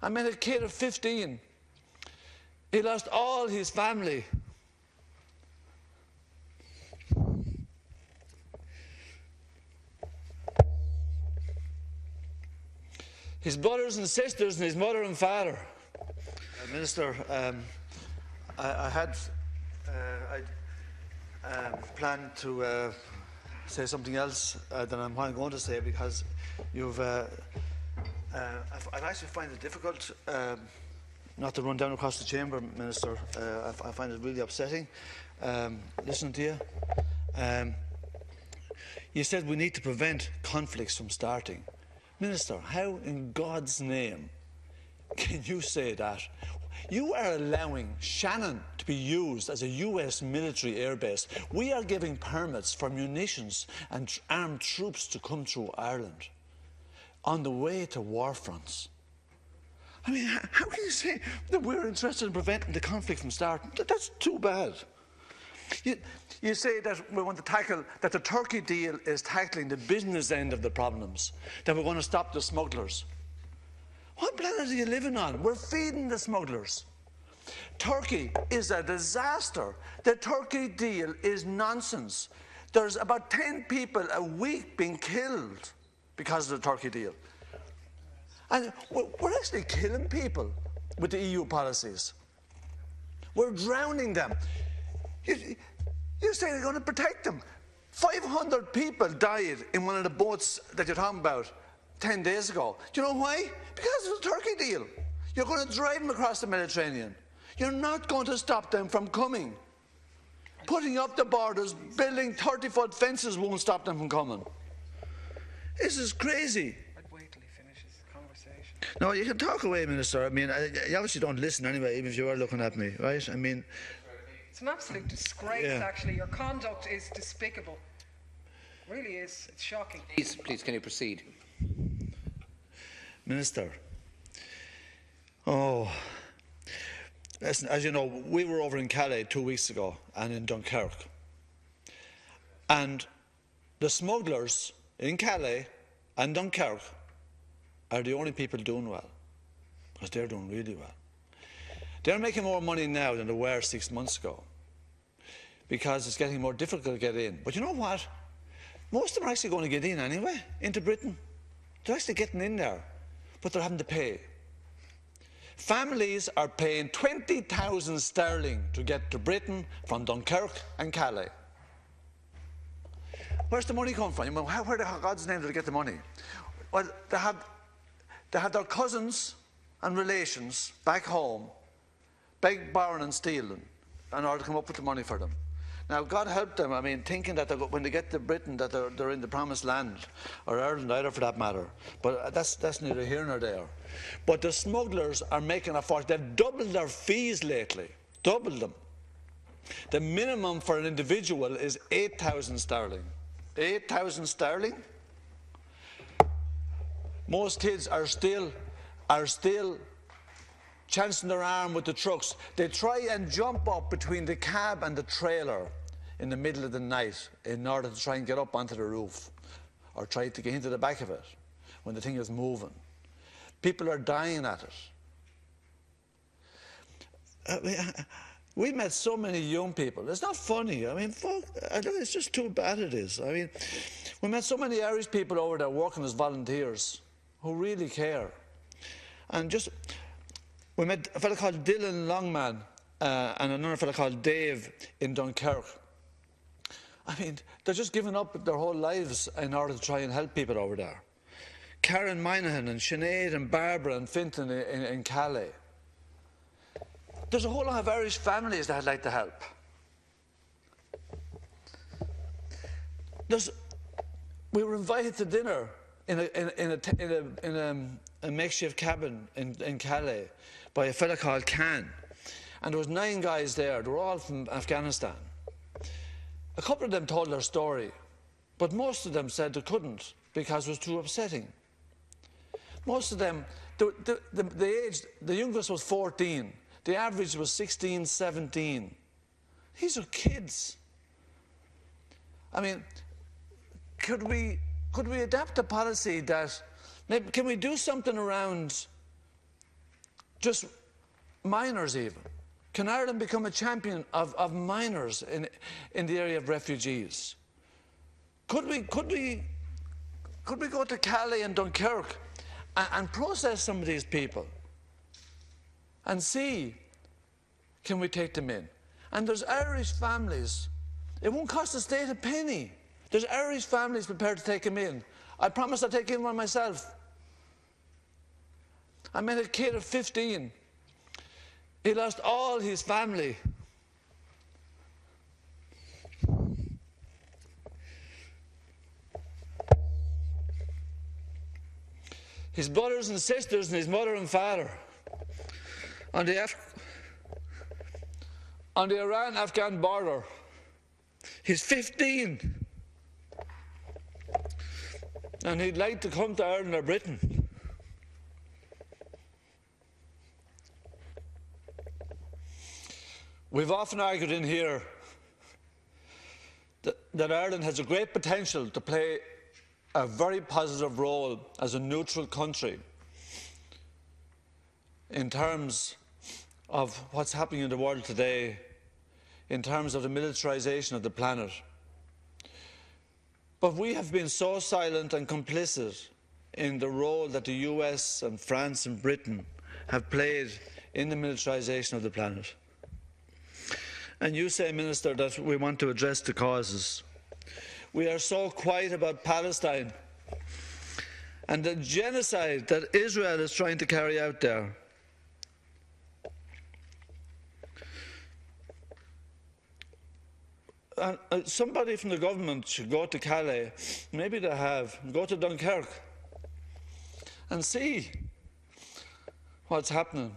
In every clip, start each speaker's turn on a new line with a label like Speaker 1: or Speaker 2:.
Speaker 1: I met a kid of 15. He lost all his family. His brothers and sisters and his mother and father. Uh, Minister, um, I, I, had uh, I um, planned to uh, say something else uh, than I'm going to say because you've. Uh, I, actually find it difficult um, not to run down across the chamber, Minister. Uh, I, I, find it really upsetting um, listening to you. Um, you said we need to prevent conflicts from starting. Minister, how in God's name can you say that? You are allowing Shannon to be used as a US military airbase. We are giving permits for munitions and armed troops to come through Ireland on the way to war fronts. I mean, how can you say that we're interested in preventing the conflict from starting? That's too bad. You, you, say that we want to tackle, that the Turkey deal is tackling the business end of the problems, that we're going to stop the smugglers. What planet are you living on? We're feeding the smugglers. Turkey is a disaster. The Turkey deal is nonsense. There's about 10 people a week being killed because of the Turkey deal. And we're actually killing people with the EU policies. We're drowning them. You, you say they're going to protect them. 500 people died in one of the boats that you're talking about 10 days ago. Do you know why? Because of the Turkey deal. You're going to drive them across the Mediterranean. You're not going to stop them from coming. Putting up the borders, building 30 foot fences won't stop them from coming. This is crazy.
Speaker 2: I'd wait till he finishes the conversation.
Speaker 1: No, you can talk away, Minister. I mean, I, you obviously don't listen anyway, even if you are looking at me, right? I mean,
Speaker 2: it's an absolute disgrace, yeah. actually. Your conduct is despicable. It really is. It's shocking.
Speaker 3: Please, please, can you proceed?
Speaker 1: Minister. Oh. Listen, as you know, we were over in Calais two weeks ago and in Dunkirk. And the smugglers in Calais and Dunkirk are the only people doing well because they're doing really well. They're making more money now than they were six months ago because it's getting more difficult to get in. But you know what? Most of them are actually going to get in anyway into Britain. They're actually getting in there, but they're having to pay. Families are paying 20,000 sterling to get to Britain from Dunkirk and Calais. Where's the money come from? Where, where the God's name did they get the money? Well, they had, they had their cousins and relations back home beg, borrowing and stealing in order to come up with the money for them. Now, God help them, I mean, thinking that when they get to Britain that they're, they're in the promised land, or Ireland either for that matter. But that's, that's neither here nor there. But the smugglers are making a fortune. They've doubled their fees lately, doubled them. The minimum for an individual is 8,000 sterling. 8,000 sterling. Most kids are still, are still chancing their arm with the trucks. They try and jump up between the cab and the trailer in the middle of the night in order to try and get up onto the roof or try to get into the back of it when the thing is moving. People are dying at it. Uh, uh, We met so many young people. It's not funny. I mean, fuck, it's just too bad it is. I mean, we met so many Irish people over there working as volunteers who really care. And just, we met a fellow called Dylan Longman uh, and another fellow called Dave in Dunkirk. I mean, they're just giving up their whole lives in order to try and help people over there. Karen Minahan and Sinead and Barbara and Fintan in, in, in Calais. There's a whole lot of Irish families that I'd like to help. There's, we were invited to dinner in a, in, in a, in a, in a, um, a makeshift cabin in, in Calais by a fellow called Khan. And there was nine guys there. They were all from Afghanistan. A couple of them told their story, but most of them said they couldn't because it was too upsetting. Most of them, the, the, the, the age, the youngest was 14, the average was 16, 17. These are kids. I mean, could we, could we adapt a policy that, can we do something around just minors even? Can Ireland become a champion of, of minors in, in the area of refugees? Could we, could we, could we go to Calais and Dunkirk and, and process some of these people and see can we take them in? And there's Irish families. It won't cost the state a penny. There's Irish families prepared to take them in. I promise I'll take in one myself. I met a kid of 15. He lost all his family. His brothers and sisters and his mother and father on the, Af- on the Iran Afghan border. He's 15. And he'd like to come to Ireland or Britain. We've often argued in here that, that, Ireland has a great potential to play a very positive role as a neutral country in terms of what's happening in the world today, in terms of the militarisation of the planet. But we have been so silent and complicit in the role that the US and France and Britain have played in the militarisation of the planet. And you say, Minister, that we want to address the causes. We are so quiet about Palestine and the genocide that Israel is trying to carry out there. And uh, somebody from the government should go to Calais, maybe they have, go to Dunkirk and see what's happening.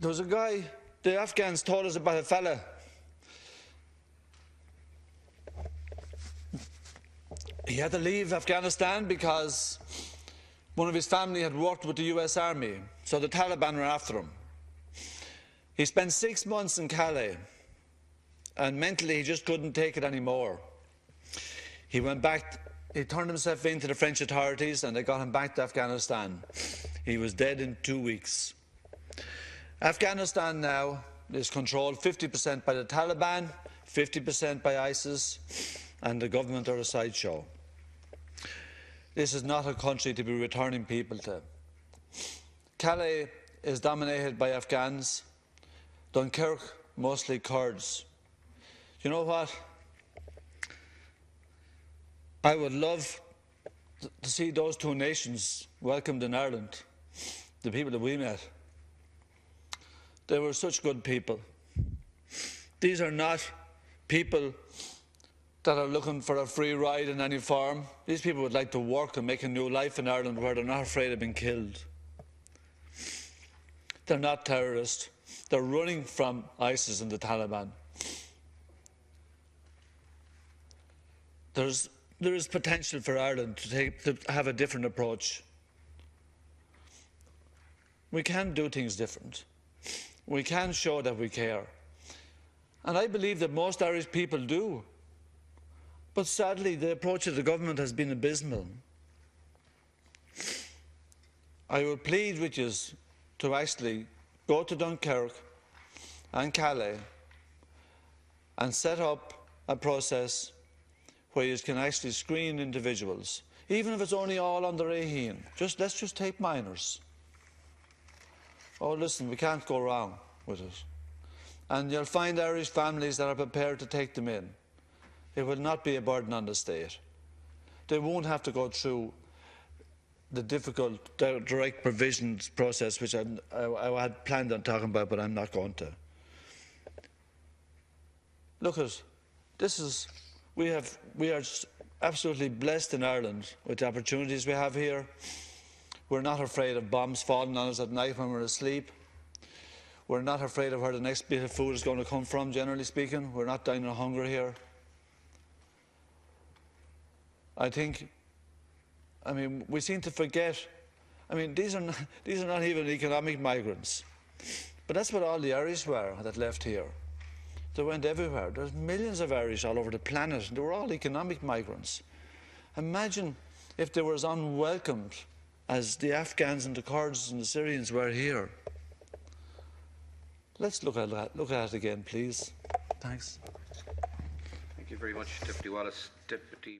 Speaker 1: There was a guy, the Afghans told us about a fella. He had to leave Afghanistan because one of his family had worked with the US Army, so the Taliban were after him. He spent six months in Calais, and mentally he just couldn't take it anymore. He went back, he turned himself in to the French authorities, and they got him back to Afghanistan. He was dead in two weeks. Afghanistan now is controlled 50% by the Taliban, 50% by ISIS, and the government are a sideshow. This is not a country to be returning people to. Calais is dominated by Afghans, Dunkirk mostly Kurds. You know what? I would love to see those two nations welcomed in Ireland, the people that we met. They were such good people. These are not people that are looking for a free ride in any form. These people would like to work and make a new life in Ireland where they're not afraid of being killed. They're not terrorists. They're running from ISIS and the Taliban. There's, there is potential for Ireland to, take, to have a different approach. We can do things different. We can show that we care. And I believe that most Irish people do. But sadly, the approach of the government has been abysmal. I would plead with you to actually go to Dunkirk and Calais and set up a process where you can actually screen individuals, even if it's only all under 18. Just let's just take minors oh, listen, we can't go wrong with it. And you'll find Irish families that are prepared to take them in. It will not be a burden on the state. They won't have to go through the difficult direct provisions process, which I, I, had planned on talking about, but I'm not going to. Look at this is we have we are absolutely blessed in Ireland with the opportunities we have here. We're not afraid of bombs falling on us at night when we're asleep. We're not afraid of where the next bit of food is going to come from, generally speaking. We're not dying of hunger here. I think, I mean, we seem to forget. I mean, these are not, these are not even economic migrants. But that's what all the Irish were that left here. They went everywhere. There's millions of Irish all over the planet. And they were all economic migrants. Imagine if they were as unwelcomed as the Afghans and the Kurds and the Syrians were here. Let's look at that. Look at it again, please. Thanks.
Speaker 3: Thank you very much, Deputy Wallace. Deputy